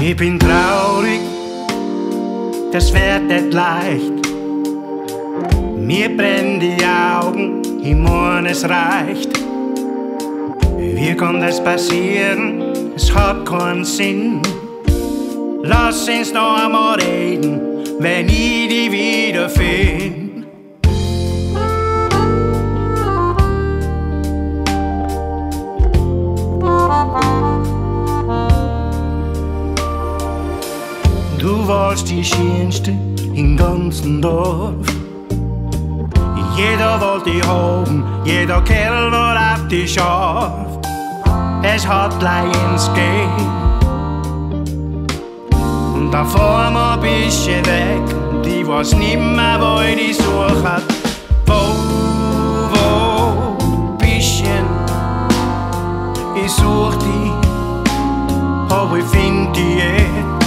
Ich bin traurig, das wird nicht leicht. Mir brennen die Augen, ich mein, es reicht. Wie kann das passieren? Es hat keinen Sinn. Lass uns noch einmal reden, wenn ich die wieder warst die Schönste im ganzen Dorf. Jeder wollte dich haben, jeder Kerl war auf dich scharf. Es hat Lions gegeben. Und da fahren wir ein bisschen weg, die was nimmer wo ich die suche. Wo, wo, bisschen, ich such die, aber ich find die nicht.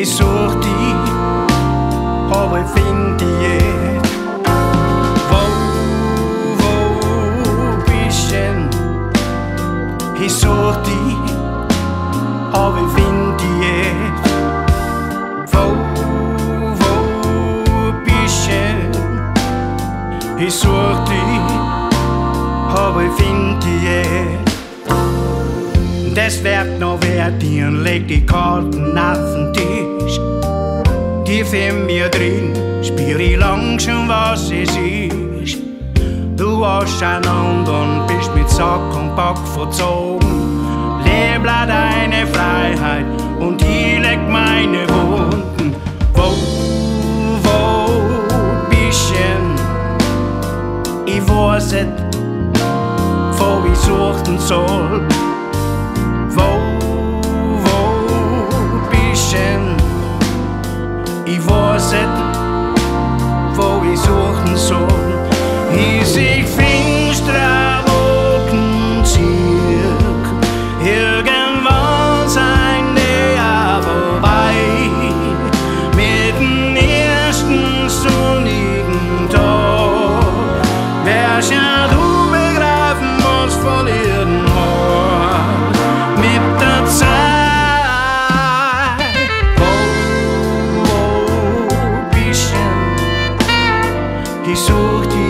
Ich such die, aber ich find die nicht. Wo, wo, bisschen, ich such die, aber ich find die nicht. Wo, wo, bisschen, ich such die, aber ich find die nicht. Das Tief in mir drin spür ich langsam, was es ist. Du hast einander und bist mit Sack und Pack verzogen. Leb deine Freiheit und ich leg meine Wunden. Wo, wo, bisschen, ich weiß nicht, wo ich suchen soll. Ich seh finstere Wolken zirk, irgendwann sein Jahr vorbei. Mit dem ersten sonnigen Tag, wer ja du begreifen musst von ihren Ohr. Mit der Zeit, wo, wo, bisschen, ich such dir,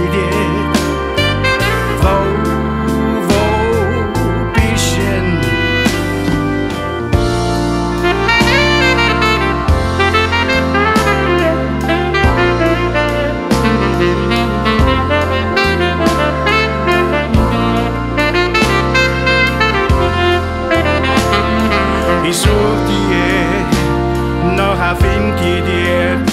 erfind ihr dir